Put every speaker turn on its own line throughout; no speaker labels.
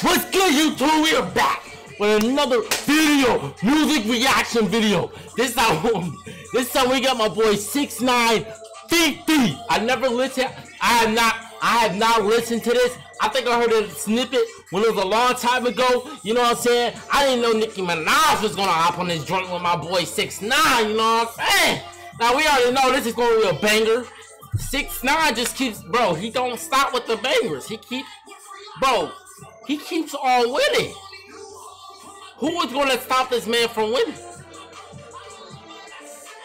What's good, YouTube? We are back with another video, music reaction video. This time, this time we got my boy Six Nine Fefe. I never listened. I have not. I have not listened to this. I think I heard a snippet when it was a long time ago. You know what I'm saying? I didn't know Nicki Minaj was gonna hop on this joint with my boy Six Nine. You know what I'm saying? Now we already know this is gonna be a banger. Six Nine just keeps, bro. He don't stop with the bangers. He keep, bro. He keeps on winning. Who is going to stop this man from winning?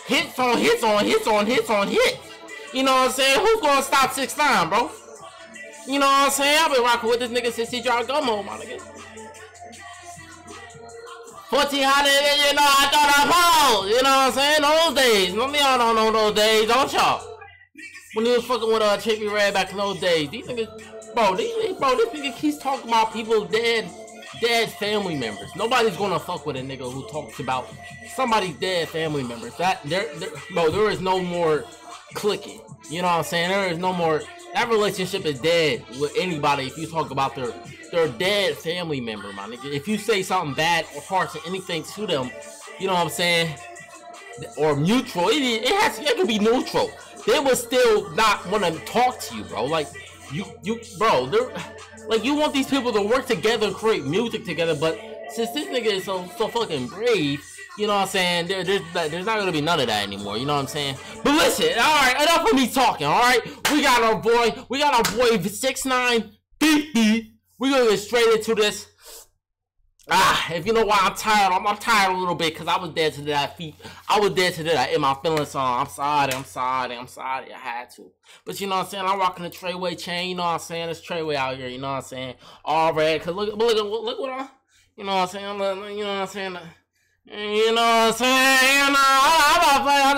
Hits on hits on hits on hits on hits. You know what I'm saying? Who's going to stop 6 9 bro? You know what I'm saying? I've been rocking with this nigga since he dropped Gummo, my nigga. 1400, you know, I thought I called. You know what I'm saying? Those days. Of y'all don't know those days, don't y'all? When he was fucking with uh, Trippie Redd back in those days. These niggas Bro, this, bro, this nigga keeps talking about people dead, dead family members. Nobody's gonna fuck with a nigga who talks about somebody's dead family members. That there, there bro, there is no more clicking. You know what I'm saying? There is no more. That relationship is dead with anybody if you talk about their their dead family member, my nigga. If you say something bad or harsh or anything to them, you know what I'm saying? Or mutual, it, it has it can be neutral. They will still not want to talk to you, bro. Like you you bro, they're like you want these people to work together create music together, but since this nigga is so so fucking brave, you know what I'm saying? There, there's there's not gonna be none of that anymore. You know what I'm saying? But listen, all right, enough of me talking. All right, we got our boy, we got our boy six nine We gonna get straight into this. If you know why I'm tired, I'm, I'm tired a little bit because I was dead to that feet. I was dead to that in my feelings song. I'm sorry, I'm sorry, I'm sorry. I had to. But you know what I'm saying? I'm rocking the Treyway chain. You know what I'm saying? It's Treyway out here. You know what I'm saying? All red. Cause look, look, look, look what I. You know what I'm saying? Look, you know what I'm saying? You know what I'm saying? You know, I'm about playing.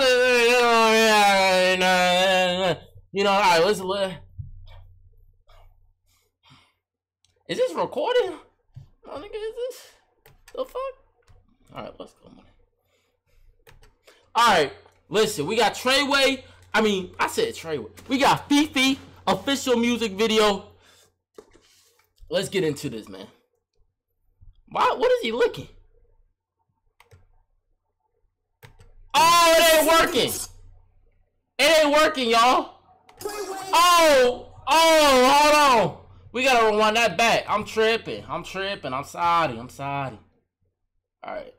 you know, You know. all right, let's look. Is this recording? Oh, nigga, is this the fuck? All right, let's go, man. All right, listen, we got Treyway. I mean, I said Treyway. We got Fefe official music video. Let's get into this, man. Why? What is he looking? Oh, it ain't working. It ain't working, y'all. Oh, oh, hold on. We gotta rewind that back. I'm tripping. I'm tripping. I'm sorry. I'm sorry. All right.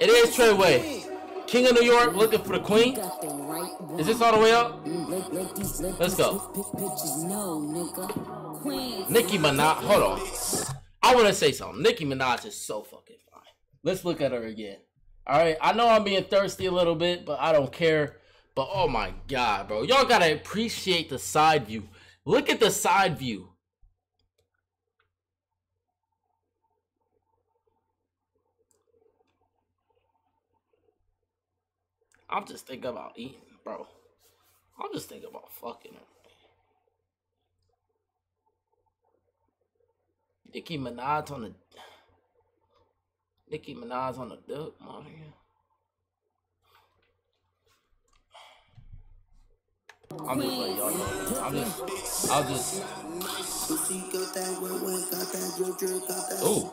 It is Treyway. King of New York looking for the queen. Is this all the way up? Let's go. Nicki Minaj. Hold on. I want to say something. Nicki Minaj is so fucking fine. Let's look at her again. All right. I know I'm being thirsty a little bit, but I don't care. But oh my god, bro. Y'all gotta appreciate the side view. Look at the side view. I'm just thinking about eating, bro. I'm just thinking about fucking her. Nicki Minaj on the Nicki Minaj on the duck, man. I'm just letting y'all know. I'm just, I'll just. Ooh.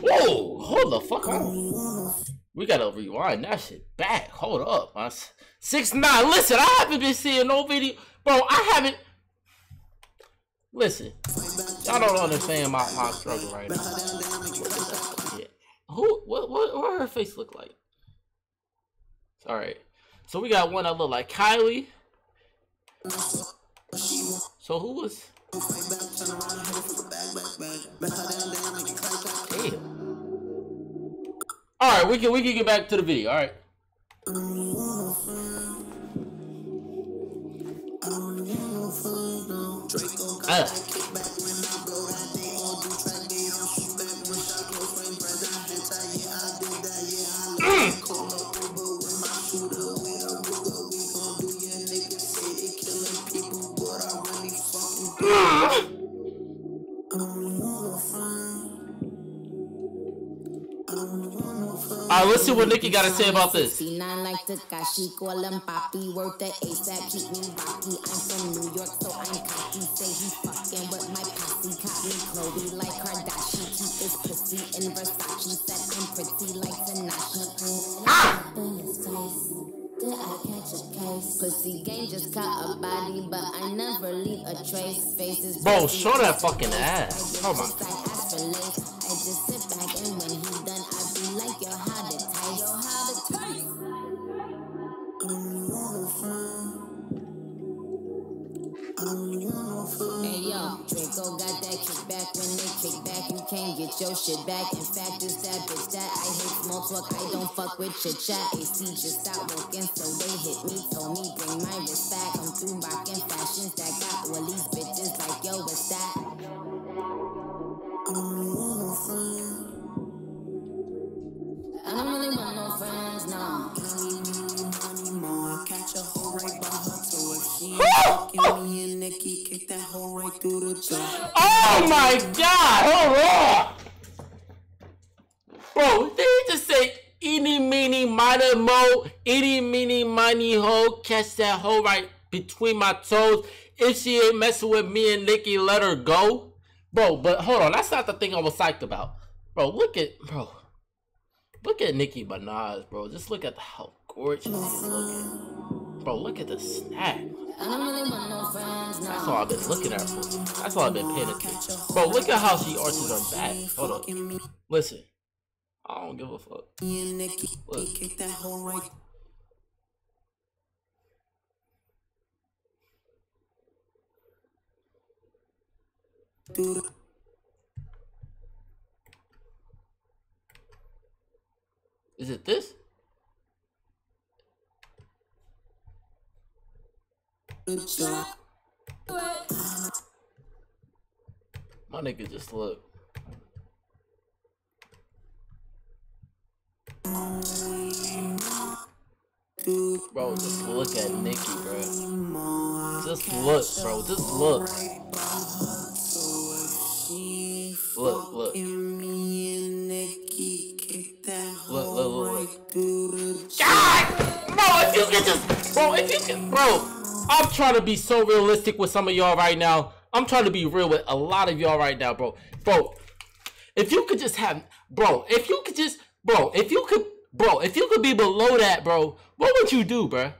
Whoa, hold the fuck on. We gotta rewind that shit back. Hold up. Six nine. Listen, I haven't been seeing no video, bro. I haven't. Listen, y'all don't understand my, my struggle right now. Who? What? What? What her face look like? All right. So we got one that look like Kylie. So who was? Damn. All right, we can we can get back to the video. All right. Alright, let's see what Nicki got to say about this.
like Takashi, call him Poppy, worth the ASAP, keep me rocky. I'm from New York, so I'm cocky. Say he fucking with my posse, caught me Khloe like Kardashian. Keep his pussy in Versace, said I'm pretty like Tanashi. Ah! Did I catch a case? Pussy game just caught a body, but I never leave a trace. Faces.
Bro, show that fucking ass. Come on.
Your shit back. In fact, it's that bitch that I hate small talk. I don't fuck with your chat. AC just stopped working, so they hit me. Told me bring my wrist back. I'm through rocking fashions that got all these bitches like, yo, what's that? I don't really want no friends. I don't really want no friends, no. Money more, catch a hoe right by her toe. If she ain't fucking me and Nicki, kick that hoe right through the door.
Oh my god, hold on. Bro, did he just say eeny, meeny, miny, mo, eeny, meeny, miny, ho, catch that hoe right between my toes. If she ain't messing with me and Nicki, let her go. Bro, but hold on, that's not the thing I was psyched about. Bro, look at, bro. Look at Nicki Minaj, bro. Just look at how gorgeous she's looking. Bro, look at the snap. That's all I've been looking at for. That's all I've been paying attention. Bro, look at how she arches her back. Hold up. Listen. I don't give a fuck. Look. Dude. Is it this? My nigga just look. Bro, just look at Nicki, bro. Just look, bro. Just look. Look, look. Look, look, look. God! Bro, if you can just... Bro, if you can... Bro, I'm trying to be so realistic with some of y'all right now. I'm trying to be real with a lot of y'all right now, bro. Bro, if you could just have... Bro, if you could just... Bro, if you could... Bro, if you could be below that, bro, what would you do, bro?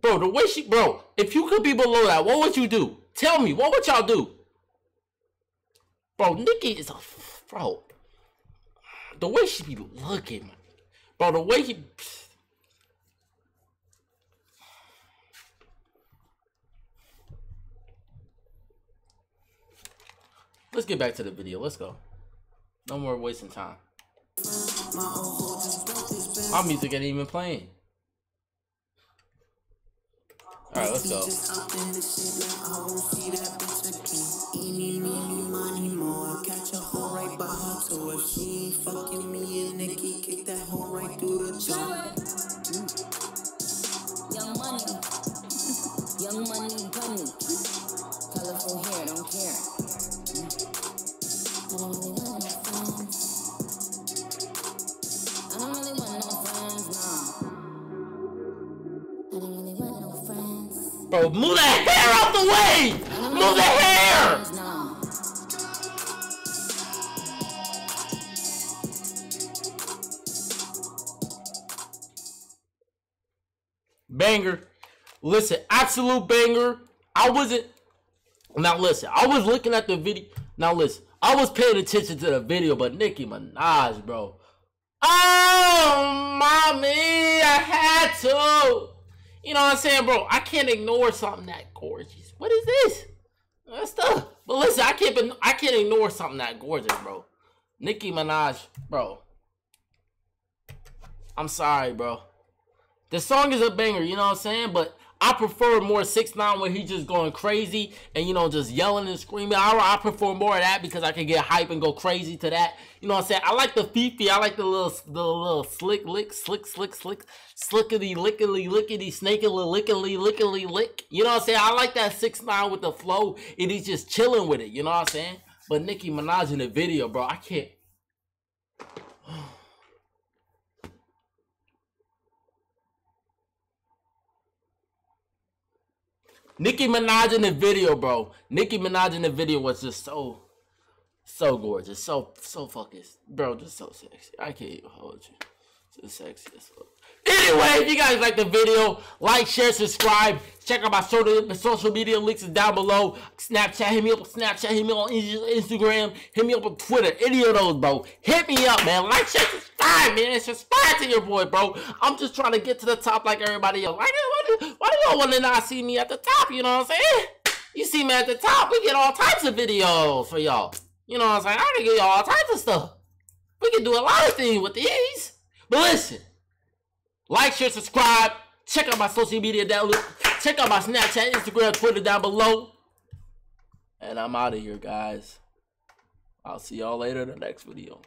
Bro, the way she... Bro, if you could be below that, what would you do? Tell me, what would y'all do? Bro, Nicki is a... Bro, the way she be looking, bro, the way he. Let's get back to the video. Let's go. No more wasting time. My music ain't even playing. Alright, let's go. So if fucking me and Nicki, kick that hoe right through the jaw. Bro, move that hair out the way! Move the hair! banger. Listen, absolute banger. I wasn't. Now listen, I was looking at the video. Now listen, I was paying attention to the video, but Nicki Minaj, bro. Oh, mommy, I had to. You know what I'm saying, bro? I can't ignore something that gorgeous. What is this? That's stuff. But listen, I can't. I can't ignore something that gorgeous, bro. Nicki Minaj, bro. I'm sorry, bro. The song is a banger, you know what I'm saying? But I prefer more six nine where he's just going crazy and you know just yelling and screaming. I, I prefer more of that because I can get hype and go crazy to that. You know what I'm saying? I like the fefe. I like the little the little slick lick, slick slick slick, slickety lickety lickety snakely lickety lickety lick. You know what I'm saying? I like that six nine with the flow and he's just chilling with it. You know what I'm saying? But Nicki Minaj in the video, bro, I can't. Nicki Minaj in the video, bro. Nicki Minaj in the video was just so, so gorgeous, so so fucking, bro, just so sexy. I can't even hold you. Just sexy as fuck. Anyway, if you guys like the video, like, share, subscribe. Check out my social, social media links down below. Snapchat, hit me up on Snapchat, hit me on Instagram, hit me up on Twitter. Any of those, bro. Hit me up, man. Like, share, subscribe, man. It's Subscribe to your boy, bro. I'm just trying to get to the top like everybody else. Why, why, why do y'all want to not see me at the top? You know what I'm saying? You see me at the top, we get all types of videos for y'all. You know what I'm saying? I can get y'all all types of stuff. We can do a lot of things with these. But listen. Like, share, subscribe. Check out my social media down. Check out my Snapchat, Instagram, Twitter down below. And I'm out of here, guys. I'll see y'all later in the next video.